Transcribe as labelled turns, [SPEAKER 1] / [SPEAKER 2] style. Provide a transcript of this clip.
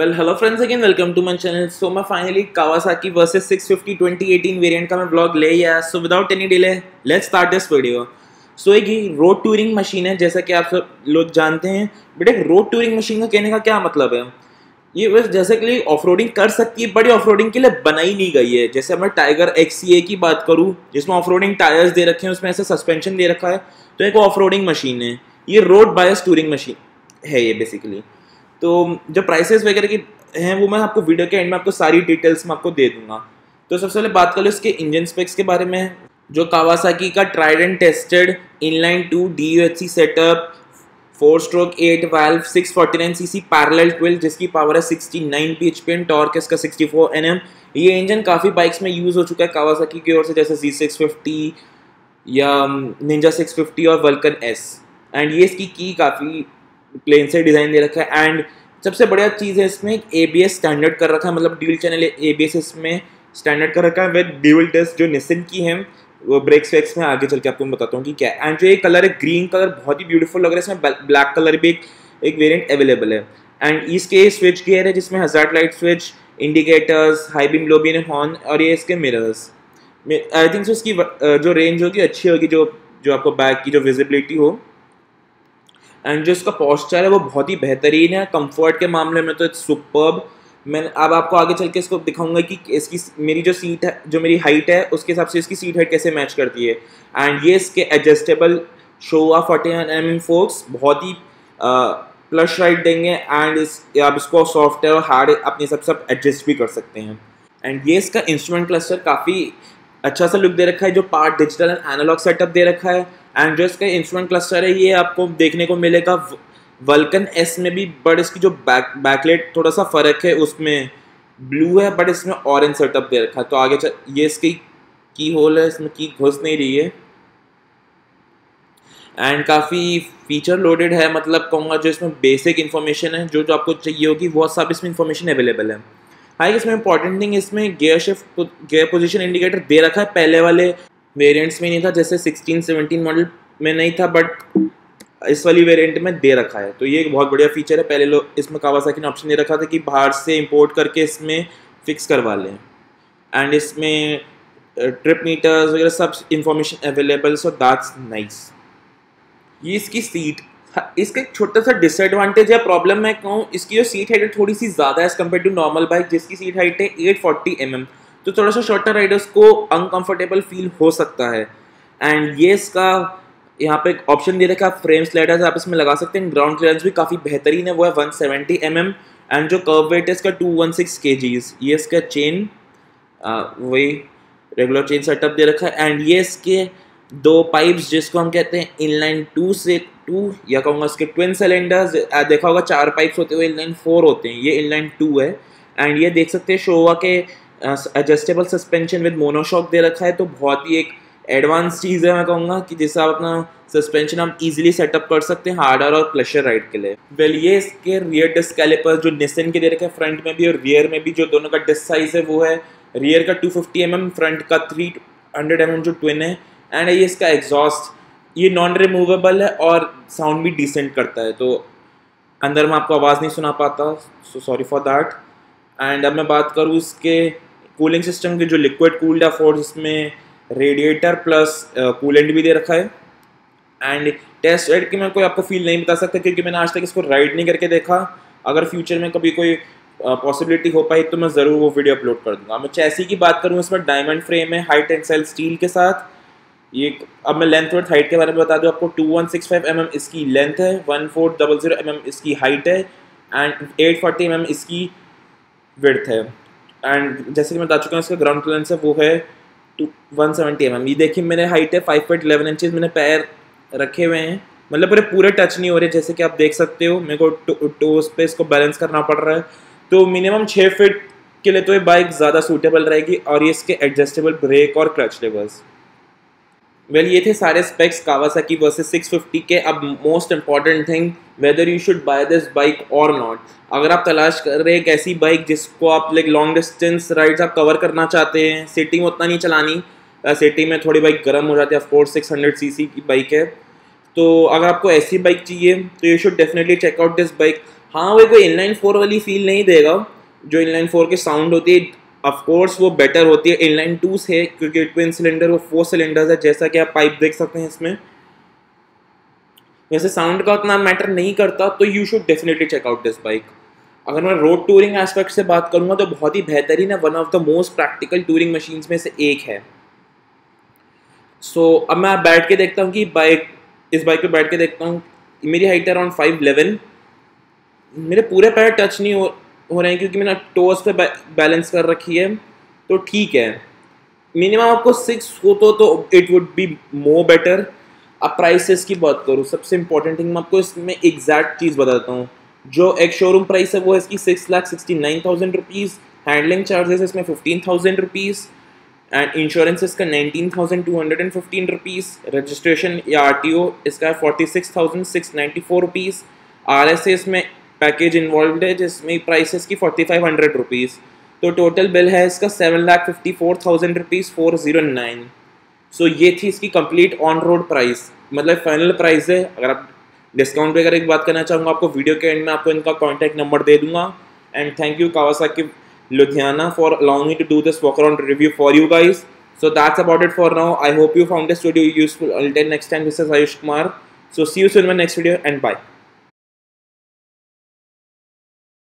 [SPEAKER 1] Well, hello friends again welcome to my channel so मैं finally Kawasaki versus 650 2018 variant का मैं blog ले आया so without any delay let's start this video so एक road touring machine है जैसा कि आप सब लोग जानते हैं। बट एक रोड टूरिंग मशीन का कहने का क्या मतलब है? ये बस जैसे कि ऑफ़ रोडिंग कर सकती है बड़ी ऑफ़ रोडिंग के लिए बनाई नहीं गई है। जैसे मैं टाइगर एक्स की बात करूँ जिसमें ऑफ़ रोडिंग टायर्स दे रखे हैं उसमें ऐसा सस्पेंशन दे रखा है तो एक ऑफ़ रोडिंग मशीन है। ये रोड बायस टूरिंग मशीन है ये बेसिकली तो जो प्राइसेस वगैरह की हैं, वो मैं आपको वीडियो के एंड में आपको सारी डिटेल्स में आपको दे दूँगा। तो सबसे पहले बात कर लो इसके इंजन स्पेक्स के बारे में, जो कावासाकी का tried and tested inline two D U H C setup four stroke eight valve six forty nine C C parallel twelve जिसकी पावर है sixty nine P H P and torque इसका sixty four N M ये engine काफ़ी bikes में use हो चुका है Kawasaki की ओर से, जैसे जी सिक्स फिफ्टी या निंजा सिक्स फिफ्टी और वल्कन एस एंड ये इसकी की काफ़ी प्लेन से डिज़ाइन दे रखा है। एंड सबसे बढ़िया चीज़ है इसमें ए बी एस स्टैंडर्ड कर रखा है। मतलब dual channel A B S इसमें स्टैंडर्ड कर रखा है विद ड्यूल टेस्ट जो निसिन की है, वो ब्रेक्स वेक्स में आगे चल के आपको मैं बताता हूँ कि क्या है। एंड जो ये कलर है ग्रीन कलर बहुत ही ब्यूटीफुल लग रहा है। इसमें ब्लैक कलर भी एक एक अवेलेबल है। एंड इसके स्विच गियर है जिसमें hazard light switch indicators high beam low horn और ये इसके मिरर्स आई थिंक सो इसकी जो रेंज होगी, अच्छी होगी, जो जो आपको बैक की जो विजिबिलिटी हो। एंड जो इसका पॉस्चर है, वो बहुत ही बेहतरीन है। कंफर्ट के मामले में तो इट्स सुपर्ब मैं अब आपको आगे चल के इसको दिखाऊँगा कि इसकी मेरी जो सीट है, जो मेरी हाइट है, उसके हिसाब से इसकी सीट हाइट कैसे मैच करती है। एंड ये इसके adjustable Showa forty M forks बहुत ही प्लस राइट देंगे। एंड इस, आप इसको सॉफ्टवेयर और हार्ड अपने सब सब एडजस्ट भी कर सकते हैं। एंड ये इसका इंस्ट्रूमेंट क्लस्टर काफ़ी अच्छा सा लुक दे रखा है, जो part digital and analog setup दे रखा है। एंड जो इसका इंस्ट्रूमेंट क्लस्टर है, ये आपको देखने को मिलेगा। वल्कन एस में भी बट इसकी जो बैक बैकलेट थोड़ा सा फ़र्क है, उसमें ब्लू है बट इसमें ऑरेंज सेटअप दे रखा है। तो आगे चल, ये इसकी की होल है, इसमें की घुस नहीं रही है। एंड काफ़ी फीचर लोडेड है मतलब कहूँगा जो इसमें बेसिक इन्फॉर्मेशन है, जो जो आपको चाहिए होगी, वो सब इसमें इन्फॉर्मेशन अवेलेबल है। हाई, इसमें इंपॉर्टेंट थिंग इसमें gear shift gear position indicator दे रखा है, पहले वाले वेरिएंट्स में नहीं था, जैसे 16 17 मॉडल में नहीं था बट इस वाली वेरिएंट में दे रखा है। तो ये एक बहुत बढ़िया फीचर है। पहले लोग इसमें कावासाकी ने ऑप्शन दे रखा था कि बाहर से इंपोर्ट करके इसमें फिक्स करवा लें। एंड इसमें ट्रिप मीटर्स वगैरह सब information available so that's nice ये इसकी सीट इसका एक छोटा सा डिसएडवांटेज या प्रॉब्लम मैं कहूँ इसकी जो सीट हाइट है थोड़ी सी ज़्यादा है as compare to normal bike जिसकी सीट हाइट है एट फोर्टी एम एम तो थोड़ा सा शॉर्टर राइडर्स को अनकंफर्टेबल फील हो सकता है। एंड ये इसका यहाँ पे एक ऑप्शन दे रखा है फ्रेम स्लाइडर्स आप इसमें लगा सकते हैं। ग्राउंड क्लियरेंस भी काफ़ी बेहतरीन है, वो है one seventy M M and जो कर्व वेट है इसका टू वन सिक्स ये इसका चेन वही रेगुलर चेन सेटअप दे रखा है। एंड ये इसके दो पाइप्स जिसको हम कहते हैं इनलाइन टू से टू या कहूँगा उसके ट्विन सिलेंडर्स देखा होगा चार पाइप्स होते हुए इनलाइन फोर होते हैं। ये इनलाइन टू है। एंड ये देख सकते हैं शोवा के एडजस्टेबल सस्पेंशन विद मोनोशॉक दे रखा है तो बहुत ही एक एडवांस चीज़ है, मैं कहूँगा कि जिससे आप अपना सस्पेंशन हम इजीली सेटअप कर सकते हैं हार्डर और प्लेशर राइड के लिए। वेल ये इसके रियर डिस्क कैलिपर जो निसन के दे रखे हैं फ्रंट में भी और रियर में भी, जो दोनों का डिस्क साइज़ है, वो है रियर का 250 फिफ्टी mm फ्रंट का 300 हंड्रेड mm जो ट्विन है एंड ये इसका एग्जॉस्ट ये नॉन रिमूवेबल है और साउंड भी डिसेंट करता है। तो अंदर में आपको आवाज़ नहीं सुना पाता so sorry for that and अब मैं बात करूँ इसके कूलिंग सिस्टम के जो लिक्विड कूल्ड है फोर्स इसमें रेडिएटर प्लस कूलेंट भी दे रखा है। एंड टेस्ट राइड की मैं कोई आपको फील नहीं बता सकता क्योंकि मैंने आज तक इसको राइड नहीं करके देखा। अगर फ्यूचर में कभी कोई पॉसिबिलिटी हो पाई तो मैं ज़रूर वो वीडियो अपलोड कर दूँगा। मैं चैसी की बात करूँ, इसमें डायमंड फ्रेम है हाई टेंसाइल स्टील के साथ। ये अब मैं लेंथ और हाइट के बारे में बता दूँ, आपको two one six five M M इसकी लेंथ है one four double zero M M इसकी हाइट है and eight forty M M इसकी विर्थ है। एंड जैसे कि मैं बता चुका हूँ, इसका ग्राउंड क्लियरेंस है, वो है two one seventy M M ये देखिए, मेरे हाइट है फाइव फिट इलेवन इंचज़ मैंने पैर रखे हुए हैं। मतलब पूरे पूरे टच नहीं हो रहे, जैसे कि आप देख सकते हो, मेरे को टोस पे इसको बैलेंस करना पड़ रहा है। तो मिनिमम छः फिट के लिए तो ये बाइक ज़्यादा सूटेबल रहेगी और ये इसके एडजस्टेबल ब्रेक और क्लच लेवर्स वेल ये थे सारे स्पेक्स कावासाकी वर्सेस 650 के अब most important thing whether you should buy this bike और नॉट अगर आप तलाश कर रहे हैं एक ऐसी बाइक जिसको आप लाइक लॉन्ग डिस्टेंस राइड्स आप कवर करना चाहते हैं सिटी में उतना नहीं चलानी सिटी में थोड़ी बाइक गर्म हो जाती है of course six hundred C C की बाइक है। तो अगर आपको ऐसी बाइक चाहिए तो you should definitely check out this bike हाँ वो कोई इनलाइन फोर वाली फील नहीं देगा, जो इनलाइन फोर के साउंड होती है ऑफकोर्स वो बेटर होती है इनलाइन टू से क्योंकि ट्विन सिलेंडर वो फोर सिलेंडर्स है जैसा कि आप पाइप देख सकते हैं इसमें। वैसे साउंड का उतना मैटर नहीं करता तो you should definitely check out this bike अगर मैं रोड टूरिंग एस्पेक्ट से बात करूँगा तो बहुत ही बेहतरीन है one of the most practical touring machines में से एक है। सो so, अब मैं बैठ के देखता हूँ कि बाइक इस बाइक पे बैठ के देखता हूँ मेरी हाइट अराउंड फाइव इलेवन मेरे पूरे पैर टच नहीं हो हो रहे हैं क्योंकि मैंने टोस पे बैलेंस कर रखी है तो ठीक है। मिनिमम आपको सिक्स हो तो तो it would be more better अब प्राइसेस की बात करूँ, सबसे इंपॉर्टेंट थिंग मैं आपको इसमें एग्जैक्ट चीज़ बताता हूँ। जो एक शोरूम प्राइस है, वो है इसकी six lakh sixty nine thousand rupees handling charges इसमें fifteen thousand rupees and insurance इसका nineteen thousand two hundred and fifteen rupees registration या आर टी ओ इसका forty six thousand six ninety four rupees R S इसमें package involve है, जिसमें price इसकी forty five hundred rupees तो total bill है इसका seven lakh fifty four thousand rupees four zero nine so ये थी इसकी कंप्लीट ऑन रोड प्राइस मतलब फाइनल प्राइस है। अगर आप डिस्काउंट वगैरह एक बात करना चाहूँगा, आपको वीडियो के एंड में आपको इनका कॉन्टैक्ट नंबर दे दूँगा। And thank you कावासा Kawasaki Ludhiana for allowing me to do this walk around review for you guys so that's about it for now I hope you found this video useful next time, this is ayush kumar. So see you soon in my next video, and bye.